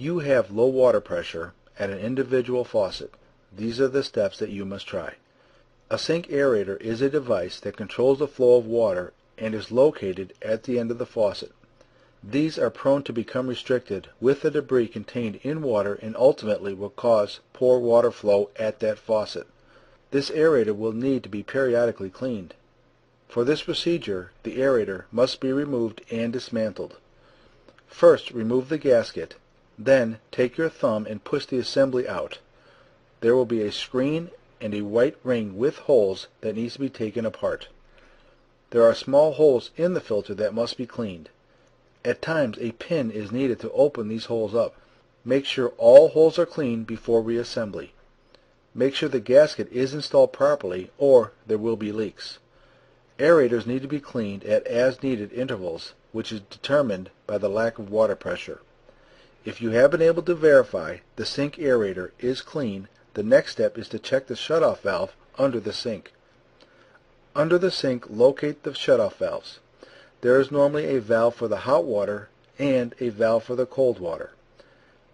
You have low water pressure at an individual faucet. These are the steps that you must try. A sink aerator is a device that controls the flow of water and is located at the end of the faucet. These are prone to become restricted with the debris contained in water and ultimately will cause poor water flow at that faucet. This aerator will need to be periodically cleaned. For this procedure the aerator must be removed and dismantled. First remove the gasket, then take your thumb and push the assembly out. There will be a screen and a white ring with holes that needs to be taken apart. There are small holes in the filter that must be cleaned. At times a pin is needed to open these holes up. Make sure all holes are clean before reassembly. Make sure the gasket is installed properly or there will be leaks. Aerators need to be cleaned at as needed intervals, which is determined by the lack of water pressure. If you have been able to verify the sink aerator is clean, the next step is to check the shutoff valve under the sink. Under the sink locate the shutoff valves. There is normally a valve for the hot water and a valve for the cold water.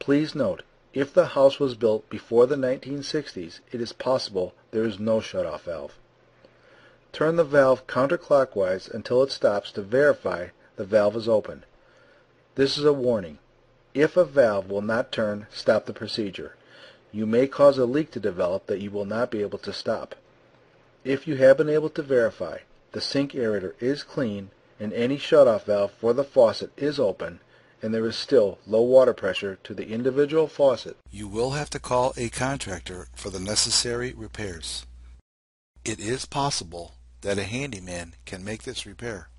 Please note, if the house was built before the 1960s, it is possible there is no shutoff valve. Turn the valve counterclockwise until it stops to verify the valve is open. This is a warning. If a valve will not turn, stop the procedure. You may cause a leak to develop that you will not be able to stop. If you have been able to verify the sink aerator is clean and any shutoff valve for the faucet is open, and there is still low water pressure to the individual faucet, you will have to call a contractor for the necessary repairs. It is possible that a handyman can make this repair.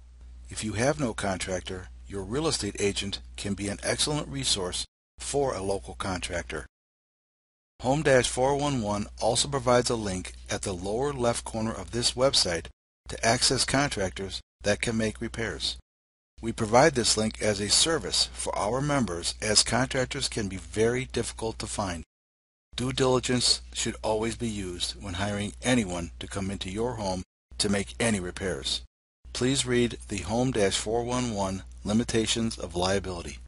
If you have no contractor, your real estate agent can be an excellent resource for a local contractor. Home-411 also provides a link at the lower left corner of this website to access contractors that can make repairs. We provide this link as a service for our members as contractors can be very difficult to find. Due diligence should always be used when hiring anyone to come into your home to make any repairs. Please read the Home-411 Limitations of Liability.